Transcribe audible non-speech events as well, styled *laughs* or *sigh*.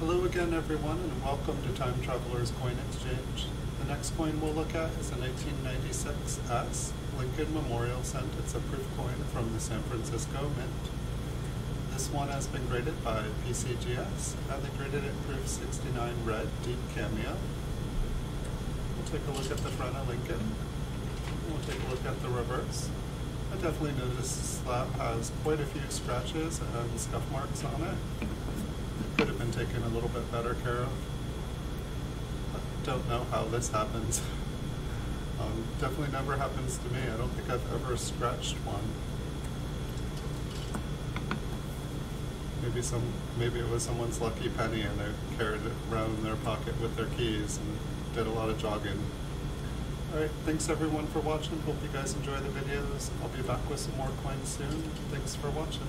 Hello again, everyone, and welcome to Time Traveler's Coin Exchange. The next coin we'll look at is a 1996 S Lincoln Memorial Cent. It's a proof coin from the San Francisco Mint. This one has been graded by PCGS, and they graded it proof 69 red, deep cameo. We'll take a look at the front of Lincoln. We'll take a look at the reverse. I definitely noticed this slab has quite a few scratches and scuff marks on it. Could have been taken a little bit better care of. I don't know how this happens. *laughs* Um, definitely never happens to me. I don't think I've ever scratched one. Maybe some, maybe it was someone's lucky penny and they carried it around in their pocket with their keys and did a lot of jogging. Alright, thanks everyone for watching. Hope you guys enjoy the videos. I'll be back with some more coins soon. Thanks for watching.